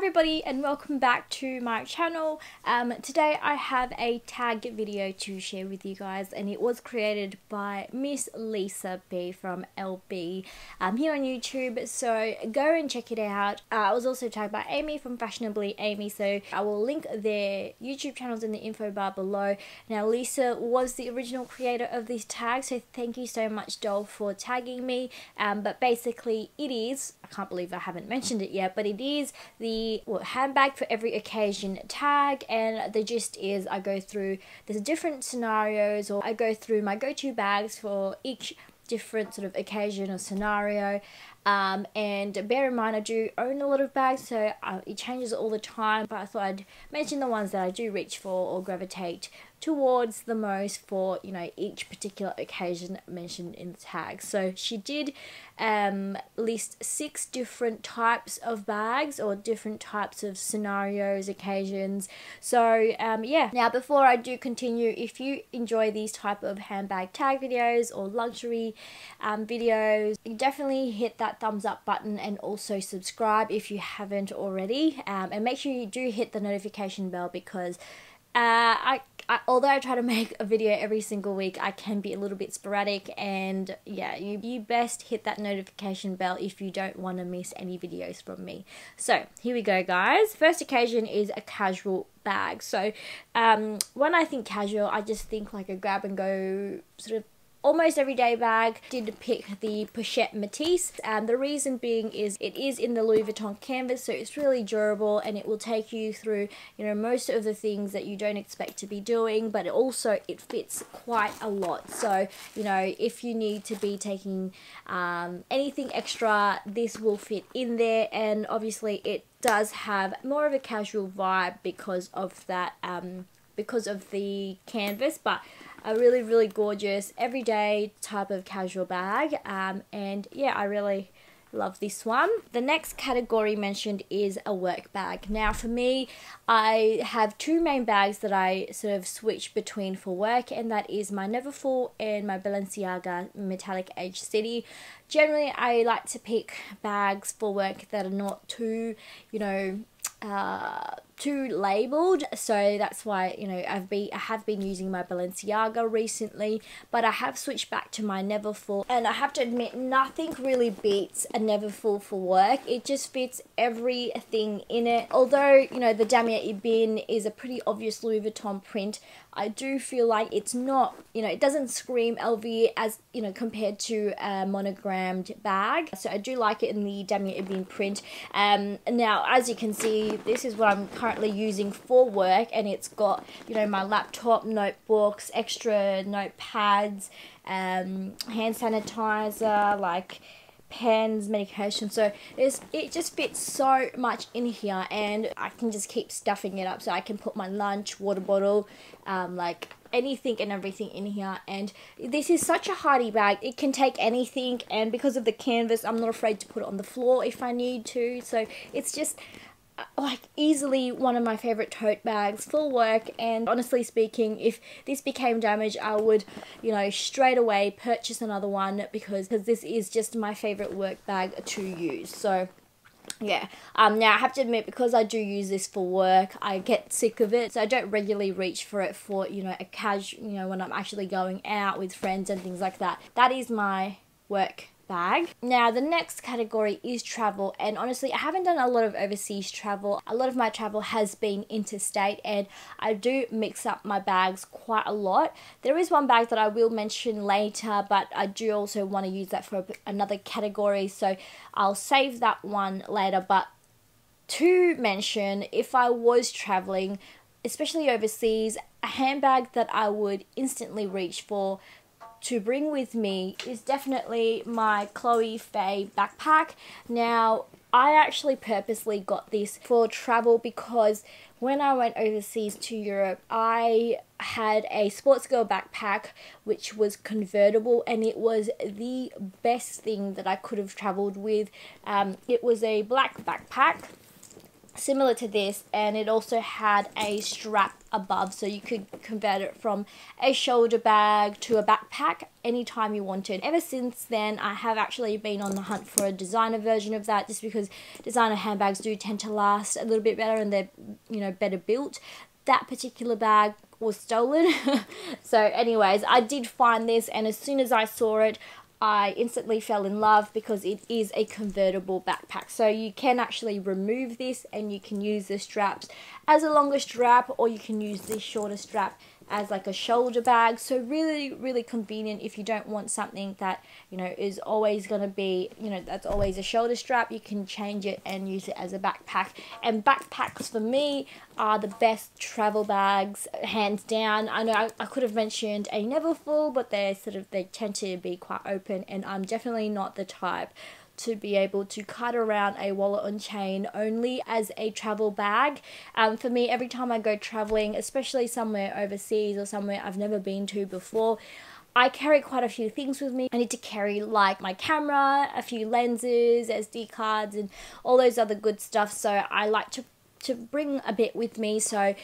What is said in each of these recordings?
everybody and welcome back to my channel. Um, today I have a tag video to share with you guys and it was created by Miss Lisa B from Elle Be um, here on YouTube so go and check it out. Uh, I was also tagged by Amy from Fashionably Amy so I will link their YouTube channels in the info bar below. Now Lisa was the original creator of this tag so thank you so much doll for tagging me um, but basically it is, I can't believe I haven't mentioned it yet but it is the well, handbag for every occasion tag and the gist is I go through there's different scenarios or I go through my go-to bags for each different sort of occasion or scenario um, and bear in mind I do own a lot of bags so uh, it changes all the time but I thought I'd mention the ones that I do reach for or gravitate towards the most for you know each particular occasion mentioned in the tag. So she did um, list six different types of bags or different types of scenarios occasions. So um, yeah. Now before I do continue if you enjoy these type of handbag tag videos or luxury um, videos definitely hit that thumbs up button and also subscribe if you haven't already um, and make sure you do hit the notification bell because uh, I, I, although I try to make a video every single week, I can be a little bit sporadic, and yeah, you, you best hit that notification bell if you don't want to miss any videos from me. So, here we go, guys. First occasion is a casual bag. So, um, when I think casual, I just think like a grab and go sort of almost everyday bag. Did pick the Pochette Metis and the reason being is it is in the Louis Vuitton canvas so it's really durable and it will take you through you know most of the things that you don't expect to be doing but it also it fits quite a lot so you know if you need to be taking um, anything extra this will fit in there and obviously it does have more of a casual vibe because of that um, because of the canvas but a really really gorgeous everyday type of casual bag um, and yeah I really love this one. The next category mentioned is a work bag. Now for me, I have two main bags that I sort of switch between for work and that is my Neverfull and my Balenciaga Metallic Edge City. Generally, I like to pick bags for work that are not too, you know, uh, too labeled so that's why you know I've been I have been using my Balenciaga recently but I have switched back to my Neverfull and I have to admit nothing really beats a Neverfull for work it just fits everything in it although you know the Damier Ebene is a pretty obvious Louis Vuitton print I do feel like it's not, you know, it doesn't scream LV as, you know, compared to a monogrammed bag. So I do like it in the Damier Ebene print. Um, now, as you can see, this is what I'm currently using for work and it's got, you know, my laptop, notebooks, extra notepads, um, hand sanitizer, like pens, medication. So it's, it just fits so much in here and I can just keep stuffing it up. So I can put my lunch, water bottle, um, like anything and everything in here and this is such a hardy bag it can take anything and because of the canvas I'm not afraid to put it on the floor if I need to so it's just like easily one of my favorite tote bags for work. And honestly speaking if this became damaged I would you know straight away purchase another one because because this is just my favorite work bag to use. So yeah. Um now i have to admit because i do use this for work i get sick of it. So i don't regularly reach for it for you know a casual you know when i'm actually going out with friends and things like that. That is my work bag. Now the next category is travel and honestly I haven't done a lot of overseas travel. A lot of my travel has been interstate and I do mix up my bags quite a lot. There is one bag that I will mention later but I do also want to use that for another category so I'll save that one later but to mention if I was traveling especially overseas a handbag that I would instantly reach for to bring with me is definitely my Chloe Faye backpack. Now, I actually purposely got this for travel because when I went overseas to Europe, I had a Sportsgirl backpack which was convertible and it was the best thing that I could have traveled with. Um, it was a black backpack similar to this and it also had a strap above so you could convert it from a shoulder bag to a backpack anytime you wanted. Ever since then I have actually been on the hunt for a designer version of that just because designer handbags do tend to last a little bit better and they're you know better built. That particular bag was stolen. so anyways, I did find this and as soon as I saw it I instantly fell in love because it is a convertible backpack. So you can actually remove this and you can use the straps as a longer strap or you can use this shorter strap as like a shoulder bag. So really really convenient if you don't want something that you know is always going to be you know that's always a shoulder strap. You can change it and use it as a backpack. And backpacks for me are the best travel bags hands down. I know i, I could have mentioned a Neverfull but they're sort of they tend to be quite open and i'm definitely not the type to be able to cut around a wallet on chain only as a travel bag. Um, for me, every time I go traveling, especially somewhere overseas or somewhere I've never been to before, I carry quite a few things with me. I need to carry like my camera, a few lenses, SD cards, and all those other good stuff. So I like to to bring a bit with me. So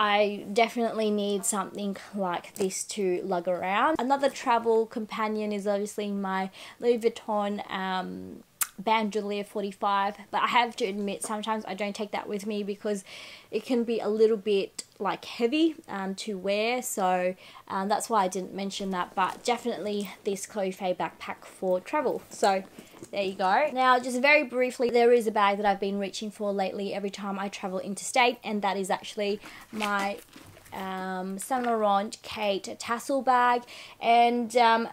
I definitely need something like this to lug around. Another travel companion is obviously my Louis Vuitton um, Bandoulière 45 but I have to admit sometimes I don't take that with me because it can be a little bit like heavy um, to wear so um, that's why I didn't mention that but definitely this Chloe Faye backpack for travel so there you go. Now, just very briefly, there is a bag that I've been reaching for lately every time I travel interstate, and that is actually my um, Saint Laurent Kate tassel bag. And um,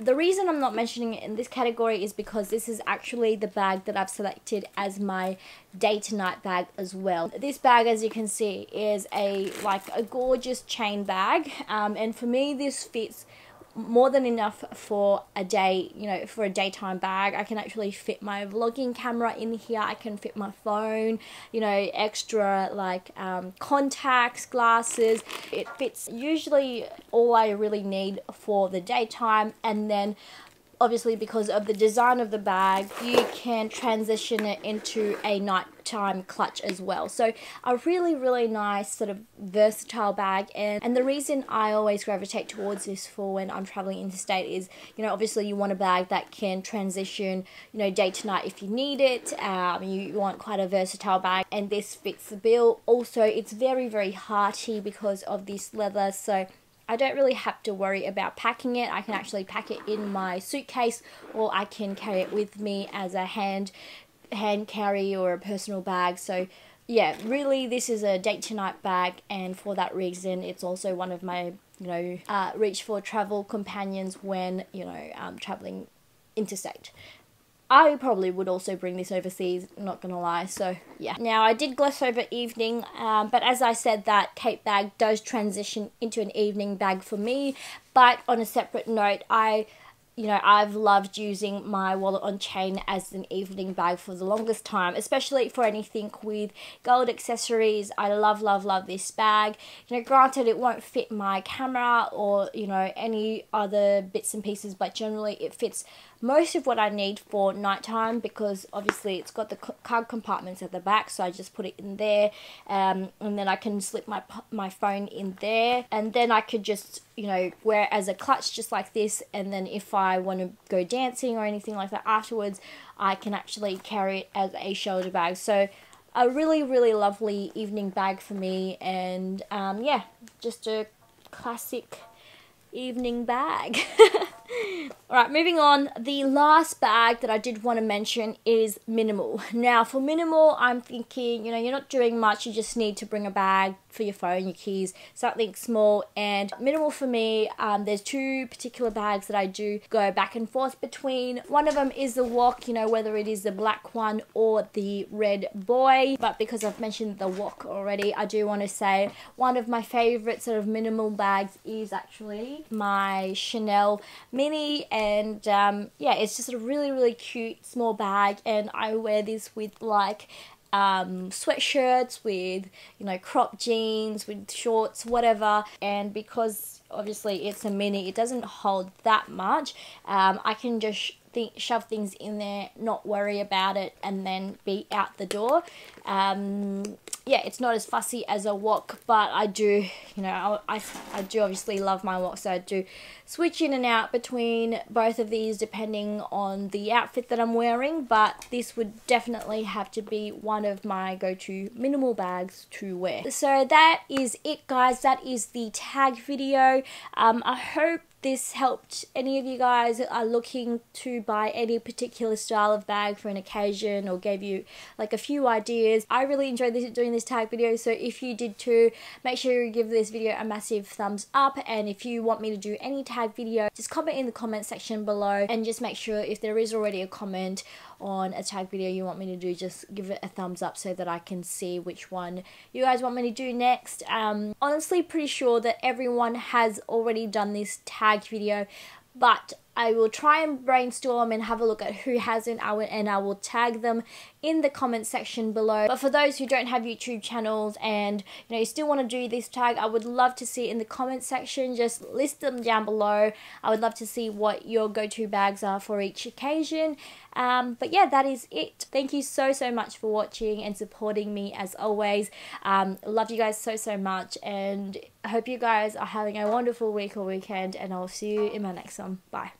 the reason I'm not mentioning it in this category is because this is actually the bag that I've selected as my day to night bag as well. This bag, as you can see, is a like a gorgeous chain bag, um, and for me, this fits more than enough for a day, you know, for a daytime bag. I can actually fit my vlogging camera in here. I can fit my phone, you know, extra like um, contacts, glasses. It fits usually all I really need for the daytime and then obviously because of the design of the bag you can transition it into a nighttime clutch as well. So a really really nice sort of versatile bag and and the reason I always gravitate towards this for when I'm traveling interstate is you know obviously you want a bag that can transition you know day to night if you need it. Um, you want quite a versatile bag and this fits the bill. Also it's very very hearty because of this leather so I don't really have to worry about packing it. I can actually pack it in my suitcase or I can carry it with me as a hand hand carry or a personal bag. So yeah, really this is a date to night bag and for that reason it's also one of my, you know, uh, reach for travel companions when, you know, um, traveling interstate. I probably would also bring this overseas, not gonna lie, so yeah. Now, I did gloss over evening, um, but as I said, that Kate bag does transition into an evening bag for me, but on a separate note, I you know, I've loved using my wallet on chain as an evening bag for the longest time, especially for anything with gold accessories. I love, love, love this bag. You know, granted, it won't fit my camera or, you know, any other bits and pieces, but generally it fits most of what I need for nighttime because obviously it's got the card compartments at the back so I just put it in there um, and then I can slip my my phone in there and then I could just you know wear as a clutch just like this and then if I want to go dancing or anything like that afterwards I can actually carry it as a shoulder bag. So a really really lovely evening bag for me and um, yeah just a classic evening bag Alright, moving on. The last bag that I did want to mention is minimal. Now, for minimal, I'm thinking, you know, you're not doing much, you just need to bring a bag for your phone, your keys, something small. And minimal for me, um, there's two particular bags that I do go back and forth between. One of them is the WOC, you know, whether it is the black one or the red boy. But because I've mentioned the WOC already, I do want to say one of my favorite sort of minimal bags is actually my Chanel mini and um, yeah it's just a really really cute small bag. And I wear this with like um, sweatshirts with you know crop jeans with shorts whatever. And because obviously it's a mini it doesn't hold that much um, I can just th- shove things in there, not worry about it, and then be out the door. Um, yeah, it's not as fussy as a WOC, but I do, you know, I, I, I do obviously love my WOC, so I do switch in and out between both of these depending on the outfit that I'm wearing, but this would definitely have to be one of my go-to minimal bags to wear. So that is it guys, that is the tag video. Um, I hope this helped any of you guys are looking to buy any particular style of bag for an occasion or gave you like a few ideas. I really enjoyed this, doing this tag video so if you did too make sure you give this video a massive thumbs up and if you want me to do any tag video just comment in the comment section below and just make sure if there is already a comment on a tag video you want me to do just give it a thumbs up so that I can see which one you guys want me to do next. Um honestly pretty sure that everyone has already done this tag video but I will try and brainstorm and have a look at who hasn't and I will tag them in the comment section below. But for those who don't have YouTube channels and you know you still want to do this tag, I would love to see it in the comment section. Just list them down below. I would love to see what your go-to bags are for each occasion. Um, but yeah, that is it. Thank you so so much for watching and supporting me as always. Um, love you guys so so much and I hope you guys are having a wonderful week or weekend and I'll see you in my next one. Bye.